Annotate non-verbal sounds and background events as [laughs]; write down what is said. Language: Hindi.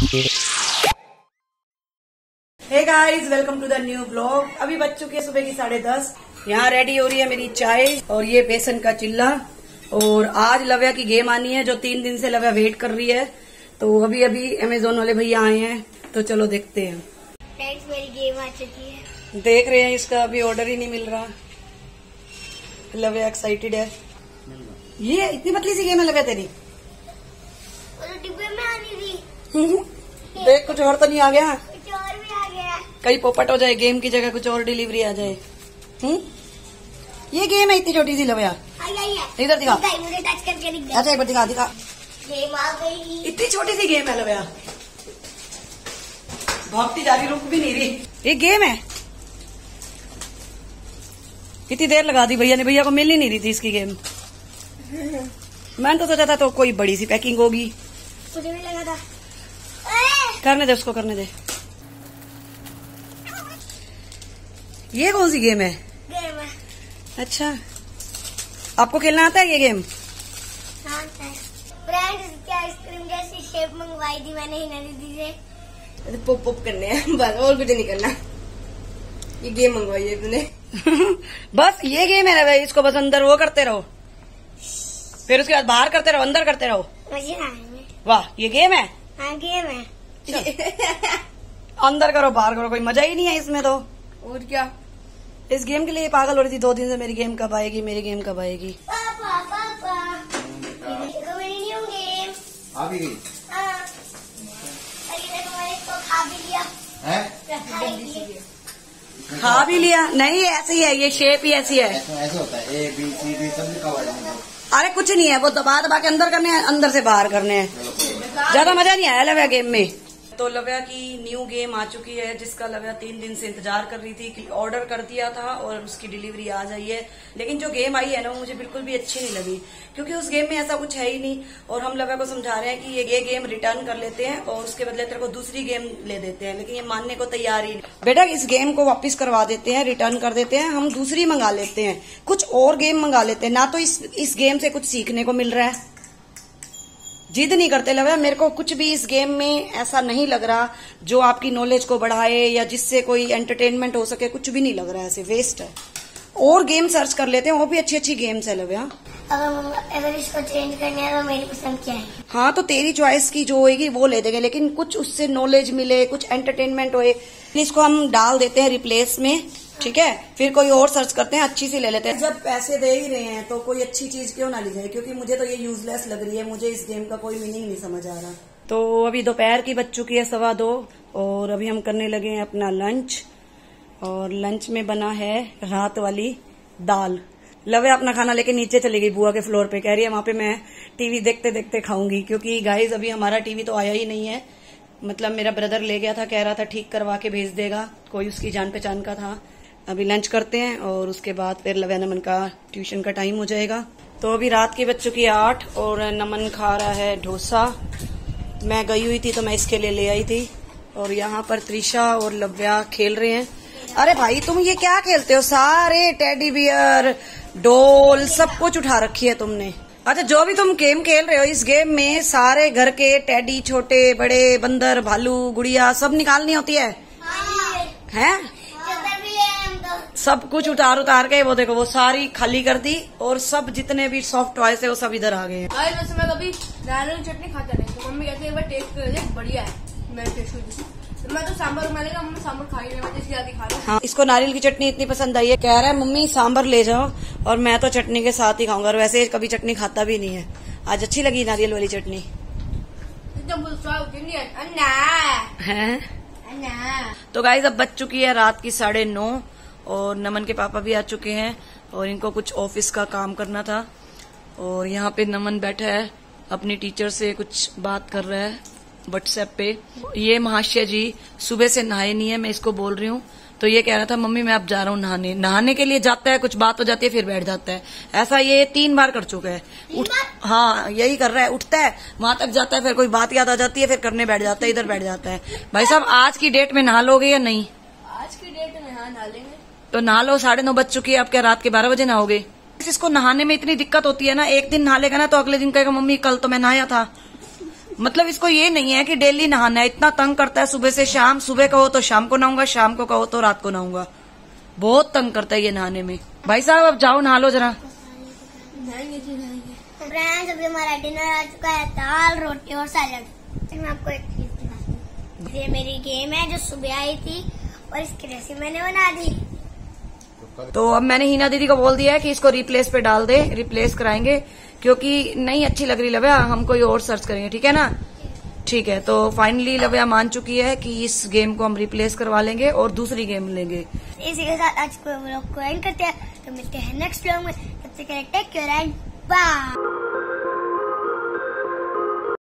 Hey guys welcome to the new blog अभी बज चुके हैं सुबह की साढ़े दस। यहाँ रेडी हो रही है मेरी चाय और ये बेसन का चिल्ला। और आज लव्या की गेम आनी है जो तीन दिन से लव्या वेट कर रही है। तो अभी अभी अमेजोन वाले भैया आए हैं तो चलो देखते हैं। मेरी गेम आ चुकी है। देख रहे हैं इसका अभी ऑर्डर ही नहीं मिल रहा। लव्या एक्साइटेड है। ये इतनी पतली सी गेम है लव्या तेरी। तो डिब्बे में आनी थी। देख कुछ और तो नहीं आ गया? कुछ और भी आ गया। कहीं पोपट हो जाए गेम की जगह कुछ और डिलीवरी आ जाए। हम्म? ये गेम है इतनी छोटी सी लवया इधर दिखा। अच्छा एक बार दिखा दिखा। गेम आ गई। इतनी छोटी सी गेम है लवया भागती जा रही रुक भी नहीं रही। ये गेम है। कितनी देर लगा दी भैया ने। भैया को मिल ही नहीं रही थी इसकी गेम। [laughs] मैंने तो सोचा था तो कोई बड़ी सी पैकिंग होगी। मुझे भी लगा था। करने दे उसको करने दे। ये कौन सी गेम है? गेम है। अच्छा। आपको खेलना आता है ये गेम? है आइसक्रीम जैसी शेप मंगवाई थी मैंने हिना दीदी से। पॉप पॉप करने हैं। [laughs] बस और कुछ नहीं करना। ये गेम मंगवाई है तूने [laughs] बस ये गेम है ना भाई इसको बस अंदर वो करते रहो। फिर उसके बाद बाहर करते रहो अंदर करते रहो। मज़े आएँगे वाह ये गेम है? हाँ गेम है। [laughs] अंदर करो बाहर करो कोई मज़ा ही नहीं है इसमें तो। और क्या? इस गेम के लिए पागल हो रही थी दो दिन से मेरी गेम कब आएगी मेरी गेम कब आएगी? पापा पापा। मेरी गेम आ भी गई हाँ। खा भी लिया। है? भी खा भी लिया? नहीं ऐसे ही है ये शेप ही ऐसी है। ऐसा ऐसा होता है ए बी सी डी सब लिखा हुआ है। अरे कुछ नहीं है वो दबा दबा के अंदर करने हैं अंदर से बाहर करने हैं। ज़्यादा मज़ा नहीं आया लव्या गेम में। तो लव्या की न्यू गेम आ चुकी है, जिसका लव्या तीन दिन से इंतज़ार कर रही थी कि ऑर्डर कर दिया था और उसकी डिलीवरी आ जाई है। लेकिन जो गेम आई है ना, वो मुझे बिल्कुल भी अच्छी नहीं लगी, क्योंकि उस गेम में ऐसा कुछ है ही नहीं। और हम लव्या को समझा रहे हैं कि ये ये गेम रिटर्न कर लेते हैं और उसके बदले तेरे को दूसरी गेम ले देते हैं, लेकिन ये मानने को तैयार ही नहीं। बेटा, इस गेम को वापस करवा देते हैं रिटर्न कर देते हैं, हम दूसरी मंगा लेते हैं, कुछ और गेम मंगा लेते हैं। ना तो इस इस गेम से कुछ सीखने को मिल रहा है। जिद नहीं करते लगा मेरे को कुछ भी इस गेम में ऐसा नहीं लग रहा जो आपकी नॉलेज को बढ़ाए या जिससे कोई एंटरटेनमेंट हो सके कुछ भी नहीं लग रहा है ऐसे वेस्ट है। और गेम सर्च कर लेते हैं वो भी अच्छी अच्छी गेम्स है लव्या अगर मम्मा- अगर इसको चेंज करने है तो मेरी पसंद क्या है? हाँ तो तेरी चॉइस की जो होगी वो ले देंगे लेकिन कुछ उससे नॉलेज मिले कुछ एंटरटेनमेंट होए इसको हम डाल देते हैं रिप्लेस में। ठीक है? फिर कोई और सर्च करते हैं अच्छी सी ले लेते हैं। जब पैसे दे ही रहे हैं तो कोई अच्छी चीज़ क्यों ना ली जाए क्योंकि मुझे तो ये यूजलेस लग रही है मुझे इस गेम का कोई मीनिंग नहीं समझ आ रहा। तो अभी दोपहर की बज चुकी है सवा दो और अभी हम करने लगे हैं अपना लंच और लंच में बना है रात वाली दाल। लवे अपना खाना लेके नीचे चली गई बुआ के फ्लोर पे। कह रही है वहाँ पे मैं टीवी देखते देखते खाऊँगी। क्योंकि गाइज़ अभी हमारा टीवी तो आया ही नहीं है। मतलब मेरा ब्रदर ले गया था कह रहा था ठीक करवा के भेज देगा। कोई उसकी जान पहचान का था। अभी लंच करते हैं और उसके बाद फिर लवे नमन का ट्यूशन का टाइम हो जाएगा। तो अभी रात के बच्चों की आठ और नमन खा रहा है डोसा। मैं गई हुई थी तो मैं इसके लिए ले आई थी और यहाँ पर त्रिशा और लव्या खेल रहे हैं। अरे भाई तुम ये क्या खेलते हो? सारे टेडी बियर डोल सब कुछ उठा रखी है तुमने। अच्छा जो भी तुम गेम खेल रहे हो इस गेम में सारे घर के टेडी छोटे बड़े बंदर भालू गुड़िया सब निकालनी होती है। हैं चद्दर भी ले हम तो सब कुछ उतार उतार के वो देखो वो सारी खाली कर दी और सब जितने भी सॉफ्ट टॉयस है वो सब इधर आ गए हैं। वैसे मैं कभी नारियल चटनी खाता नहीं तो मम्मी कहती है एक बार टेस्ट कर दे बढ़िया है। मैं टेस्ट कर तो मैं तो सांभर मैं मम्मी सांभर खा ही नहीं मैं तो खा रहा हाँ। इसको नारियल की चटनी इतनी पसंद आई है कह रहा है मम्मी सांबर ले जाओ और मैं तो चटनी के साथ ही खाऊँगा। और वैसे कभी चटनी खाता भी नहीं है। आज अच्छी लगी नारियल वाली चटनी। है तो गाइज़ अब बच चुकी है रात की साढ़े नौ। और नमन के पापा भी आ चुके हैं और इनको कुछ ऑफ़िस का काम करना था। और यहाँ पे नमन बैठा है अपनी टीचर से कुछ बात कर रहा है व्हाट्सएप पे। ये महाशय जी सुबह से नहाए नहीं है मैं इसको बोल रही हूँ। तो ये कह रहा था मम्मी मैं अब जा रहा हूँ नहाने। नहाने के लिए जाता है कुछ बात हो जाती है फिर बैठ जाता है। ऐसा ये तीन बार कर चुका है। उठ हाँ यही कर रहा है उठता है वहाँ तक जाता है फिर कोई बात याद आ जाती है फिर करने बैठ जाता है इधर बैठ जाता है। भाई साहब आज की डेट में नहा लोगे या नहीं? आज की डेट में हाँ डालेंगे तो नहा लो, साढ़े नौ बज चुकी है, आप क्या रात के बारह बजे नहाओगे? इसको नहाने में इतनी दिक्कत होती है ना, एक दिन नहा लेगा ना तो अगले दिन कहेगा, मम्मी, कल तो मैं नहाया था। मतलब इसको ये नहीं है कि डेली नहाना है। इतना तंग करता है सुबह से शाम। सुबह कहो तो शाम को नहाऊँगा, शाम को कहो तो रात को नहाऊँगा। बहुत तंग करता है ये नहाने में। भाई साहब, अब जाओ, नहा लो जरा। फ्रेंड्स, अभी हमारा डिनर आ चुका है, दाल, रोटी और सैलड मैं आपको एक चीज़ हूँ। ये मेरी गेम है जो सुबह आई थी और इसकी रेसिपी मैंने बना दी। तो अब मैंने हीना दीदी को बोल दिया है कि इसको रिप्लेस पे डाल दे रिप्लेस कराएँगे, क्योंकि नहीं अच्छी लग रही लव्या, हम कोई और सर्च करेंगे, ठीक है ना? ठीक है तो फाइनली लव्या मान चुकी है कि इस गेम को हम रिप्लेस करवा लेंगे और दूसरी गेम लेंगे। इसी के साथ आज को एंड करते हैं। तो मिलते हैं नेक्स्ट ब्लॉग में। टेक